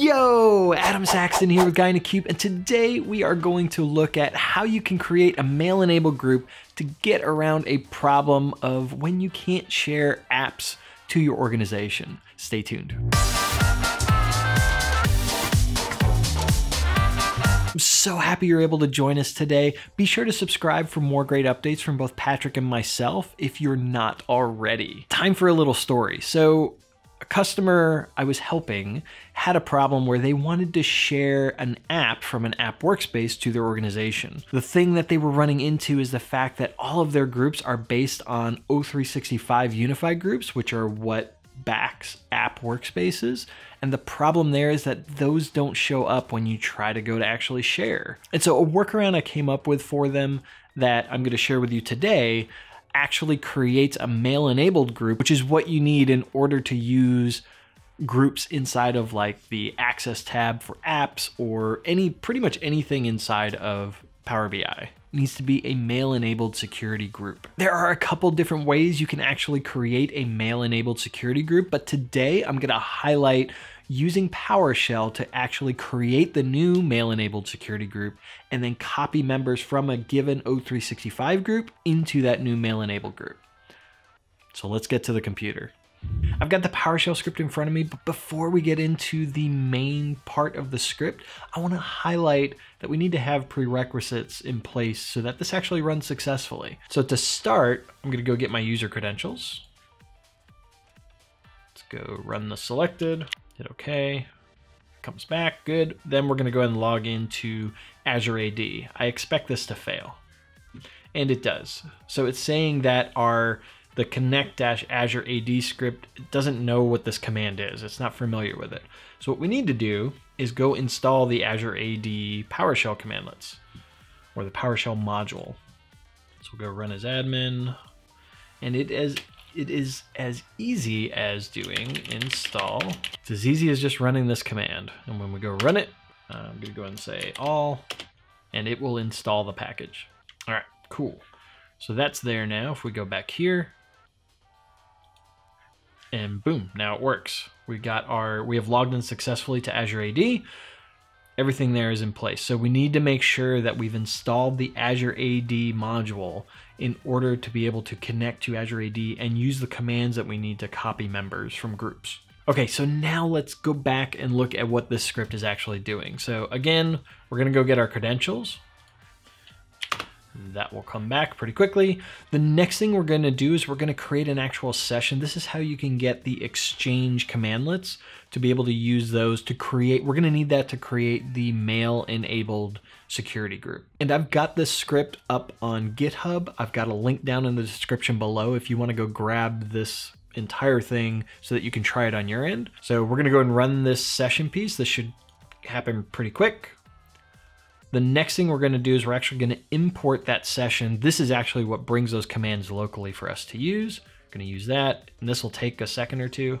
Yo, Adam Saxton here with Guy in a Cube, and today we are going to look at how you can create a mail-enabled group to get around a problem of when you can't share apps to your organization. Stay tuned. I'm so happy you're able to join us today. Be sure to subscribe for more great updates from both Patrick and myself if you're not already. Time for a little story. So a customer I was helping had a problem where they wanted to share an app from an app workspace to their organization. The thing that they were running into is the fact that all of their groups are based on O365 unified groups, which are what backs app workspaces. And the problem there is that those don't show up when you try to go to actually share. And so a workaround I came up with for them that I'm going to share with you today actually creates a mail enabled group, which is what you need in order to use groups inside of like the access tab for apps or any pretty much anything inside of Power BI needs to be a mail enabled security group. There are a couple different ways you can actually create a mail enabled security group, but today I'm going to highlight using PowerShell to actually create the new mail-enabled security group and then copy members from a given O365 group into that new mail-enabled group. So let's get to the computer. I've got the PowerShell script in front of me, but before we get into the main part of the script, I want to highlight that we need to have prerequisites in place so that this actually runs successfully. So to start, I'm going to go get my user credentials. Let's go run the selected. Hit OK. Comes back, good. Then we're going to go ahead and log into Azure AD. I expect this to fail. And it does. So it's saying that our the connect-azure AD script doesn't know what this command is. It's not familiar with it. So what we need to do is go install the Azure AD PowerShell commandlets or the PowerShell module. So we'll go run as admin and it is it is as easy as doing install. It's as easy as just running this command. And when we go run it, um, I'm gonna go and say all, and it will install the package. All right, cool. So that's there now. If we go back here, and boom, now it works. We got our, we have logged in successfully to Azure AD everything there is in place. So we need to make sure that we've installed the Azure AD module in order to be able to connect to Azure AD and use the commands that we need to copy members from groups. Okay, so now let's go back and look at what this script is actually doing. So again, we're gonna go get our credentials. That will come back pretty quickly. The next thing we're going to do is we're going to create an actual session. This is how you can get the exchange commandlets to be able to use those to create. We're going to need that to create the mail enabled security group. And I've got this script up on GitHub. I've got a link down in the description below if you want to go grab this entire thing so that you can try it on your end. So we're going to go and run this session piece. This should happen pretty quick. The next thing we're going to do is we're actually going to import that session. This is actually what brings those commands locally for us to use. We're going to use that, and this will take a second or two.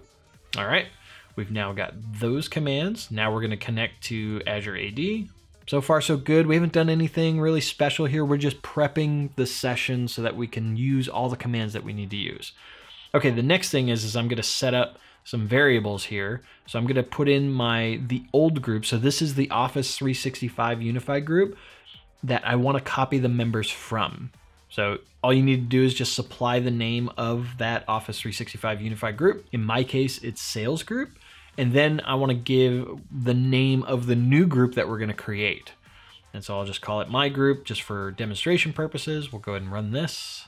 All right, we've now got those commands. Now we're going to connect to Azure AD. So far, so good. We haven't done anything really special here. We're just prepping the session so that we can use all the commands that we need to use. Okay, the next thing is, is I'm going to set up some variables here. So I'm going to put in my the old group. So this is the Office 365 Unified group that I want to copy the members from. So all you need to do is just supply the name of that Office 365 Unified group. In my case, it's sales group. And then I want to give the name of the new group that we're going to create. And so I'll just call it my group just for demonstration purposes. We'll go ahead and run this.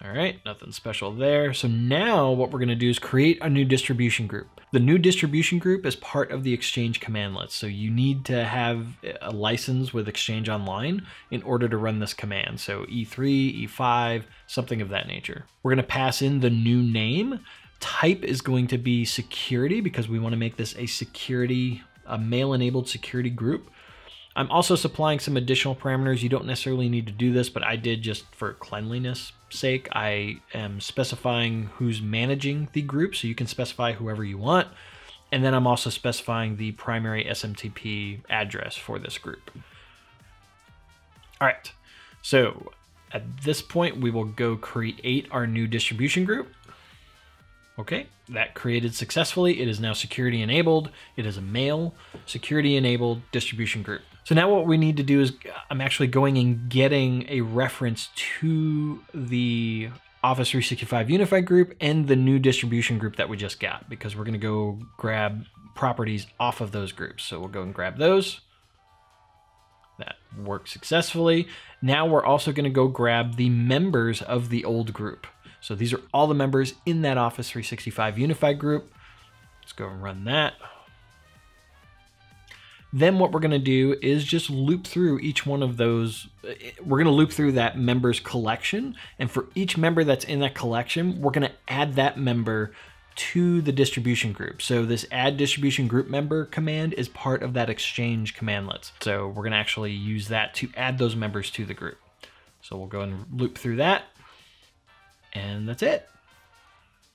All right, nothing special there. So now what we're gonna do is create a new distribution group. The new distribution group is part of the Exchange commandlet. So you need to have a license with Exchange Online in order to run this command. So E3, E5, something of that nature. We're gonna pass in the new name. Type is going to be security because we wanna make this a security, a mail-enabled security group. I'm also supplying some additional parameters. You don't necessarily need to do this, but I did just for cleanliness sake. I am specifying who's managing the group, so you can specify whoever you want. And then I'm also specifying the primary SMTP address for this group. All right, so at this point, we will go create our new distribution group. Okay, that created successfully. It is now security enabled. It is a mail security enabled distribution group. So now what we need to do is I'm actually going and getting a reference to the Office 365 Unified group and the new distribution group that we just got because we're gonna go grab properties off of those groups. So we'll go and grab those. That worked successfully. Now we're also gonna go grab the members of the old group. So these are all the members in that Office 365 Unified group. Let's go and run that. Then what we're going to do is just loop through each one of those. We're going to loop through that members collection. And for each member that's in that collection, we're going to add that member to the distribution group. So this add distribution group member command is part of that exchange commandlets. So we're going to actually use that to add those members to the group. So we'll go and loop through that. And that's it.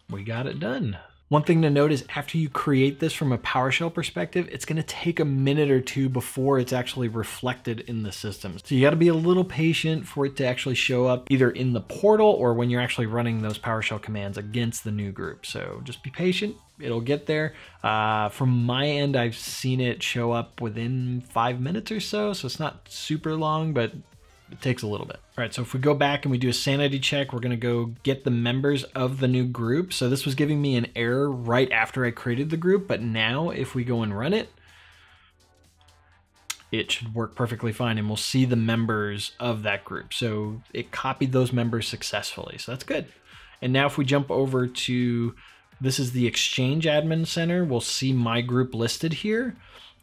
We got it done. One thing to note is after you create this from a PowerShell perspective, it's gonna take a minute or two before it's actually reflected in the system. So you gotta be a little patient for it to actually show up either in the portal or when you're actually running those PowerShell commands against the new group. So just be patient, it'll get there. Uh, from my end, I've seen it show up within five minutes or so, so it's not super long, but it takes a little bit. All right, so if we go back and we do a sanity check, we're gonna go get the members of the new group. So this was giving me an error right after I created the group, but now if we go and run it, it should work perfectly fine and we'll see the members of that group. So it copied those members successfully, so that's good. And now if we jump over to, this is the Exchange Admin Center, we'll see my group listed here.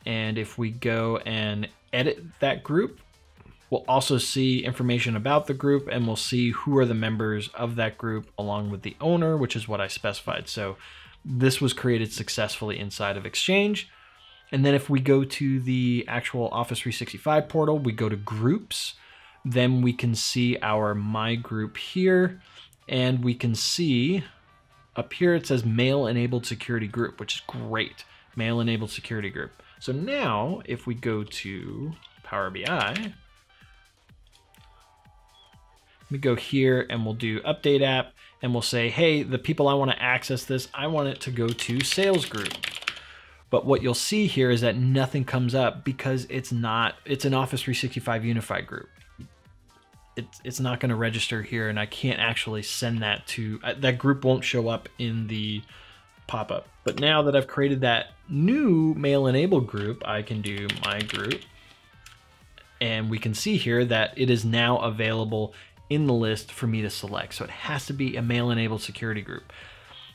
And if we go and edit that group, We'll also see information about the group and we'll see who are the members of that group along with the owner, which is what I specified. So this was created successfully inside of Exchange. And then if we go to the actual Office 365 portal, we go to groups, then we can see our My Group here, and we can see up here it says Mail Enabled Security Group, which is great. Mail Enabled Security Group. So now if we go to Power BI, we go here and we'll do update app and we'll say, hey, the people I want to access this, I want it to go to sales group. But what you'll see here is that nothing comes up because it's not, it's an Office 365 unified group. It's, it's not going to register here and I can't actually send that to, uh, that group won't show up in the pop-up. But now that I've created that new mail enable group, I can do my group and we can see here that it is now available in the list for me to select. So it has to be a mail-enabled security group.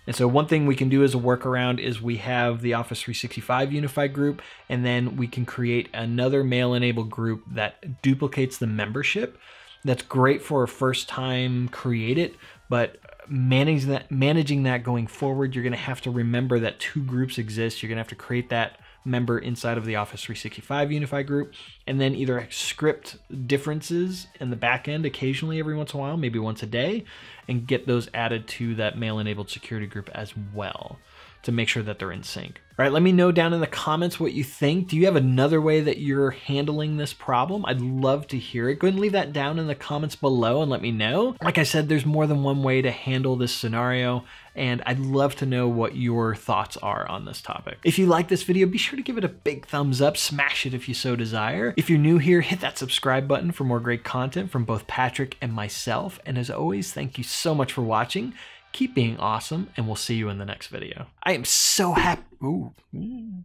And so one thing we can do as a workaround is we have the Office 365 unified group, and then we can create another mail-enabled group that duplicates the membership. That's great for a first time create it, but managing that managing that going forward, you're gonna have to remember that two groups exist. You're gonna have to create that member inside of the Office 365 Unified group, and then either script differences in the back end occasionally every once in a while, maybe once a day, and get those added to that mail enabled security group as well to make sure that they're in sync. All right, let me know down in the comments what you think. Do you have another way that you're handling this problem? I'd love to hear it. Go ahead and leave that down in the comments below and let me know. Like I said, there's more than one way to handle this scenario, and I'd love to know what your thoughts are on this topic. If you like this video, be sure to give it a big thumbs up, smash it if you so desire. If you're new here, hit that subscribe button for more great content from both Patrick and myself. And as always, thank you so much for watching keep being awesome, and we'll see you in the next video. I am so happy. Ooh. Mm.